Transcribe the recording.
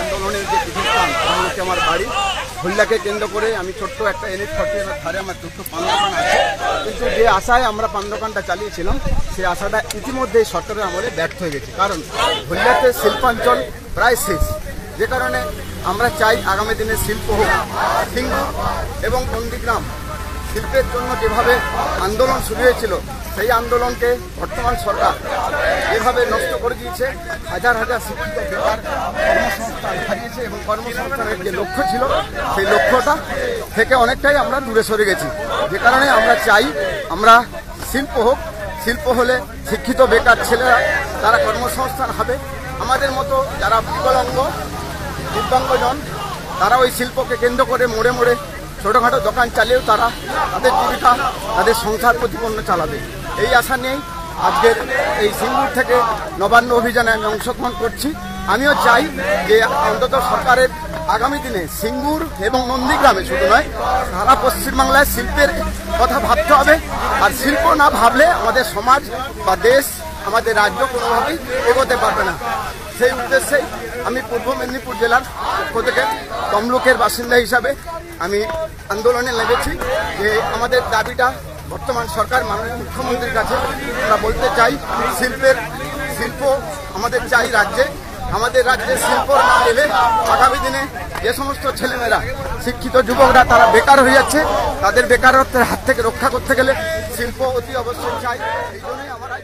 আন্দোলনের যে পীঠস্থান তমলুকে আমার বাড়ি। হল্লাকে কেন্দ্র করে আমি ছোট্ট একটা এনএচ ফর্টি ধারে আমার ছোট্ট পান দোকান আছে। কিন্তু যে আশায় আমরা পান দোকানটা চালিয়েছিলাম সেই আশাটা ইতিমধ্যে সরকারের আমলে ব্যর্থ হয়ে গেছে। কারণ হল্লাতে শিল্পাঞ্চল প্রায় শেষ। যে কারণে আমরা চাই আগামী দিনে শিল্প হোক। এবং নন্দীগ্রাম শিল্পের জন্য যেভাবে আন্দোলন শুরু হয়েছিল, সেই আন্দোলনকে বর্তমান সরকার যেভাবে নষ্ট করে দিয়েছে, হাজার হাজার শিক্ষিত বেকার কর্মসংস্থান হারিয়েছে এবং কর্মসংস্থানের যে লক্ষ্য ছিল, সেই লক্ষ্যটা থেকে অনেকটাই আমরা দূরে সরে গেছি। যে কারণে আমরা চাই আমরা শিল্প হোক, শিল্প হলে শিক্ষিত বেকার ছেলেরা তারা কর্মসংস্থান হবে। আমাদের মতো যারা বিকলাঙ্গ, দিব্যাঙ্গজন, তারা ওই শিল্পকে কেন্দ্র করে মোড়ে মোড়ে ছোটোখাটো দোকান চালিয়েও তারা তাদের জীবিকা, তাদের সংসার প্রতিপন্ন চালাবে। এই আশা নিয়েই আজকের এই সিঙ্গুর থেকে নবান্ন অভিযানে আমি অংশগ্রহণ করছি। আমিও চাই যে অন্তত সরকারের আগামী দিনে সিঙ্গুর এবং নন্দীগ্রামে শুধু নয়, সারা পশ্চিমবাংলায় শিল্পের কথা ভাবতে হবে। আর শিল্প না ভাবলে আমাদের সমাজ বা দেশ, আমাদের রাজ্য কোনোভাবেই এগোতে পারবে না। সেই উদ্দেশ্যেই আমি পূর্ব মেদিনীপুর জেলার পক্ষ থেকে তমলুকের বাসিন্দা হিসাবে আমি আন্দোলনে লেগেছি যে আমাদের দাবিটা বর্তমান সরকার মাননীয় মুখ্যমন্ত্রীর কাছে আমরা বলতে চাই, শিল্পের শিল্প আমাদের চাই রাজ্যে। আমাদের রাজ্যে শিল্প না এলে আগামী দিনে যে সমস্ত ছেলেমেয়েরা, শিক্ষিত যুবকরা তারা বেকার হয়ে যাচ্ছে, তাদের বেকারত্বের হাত থেকে রক্ষা করতে গেলে শিল্প অতি অবশ্যই চাই। এই জন্যই আমরা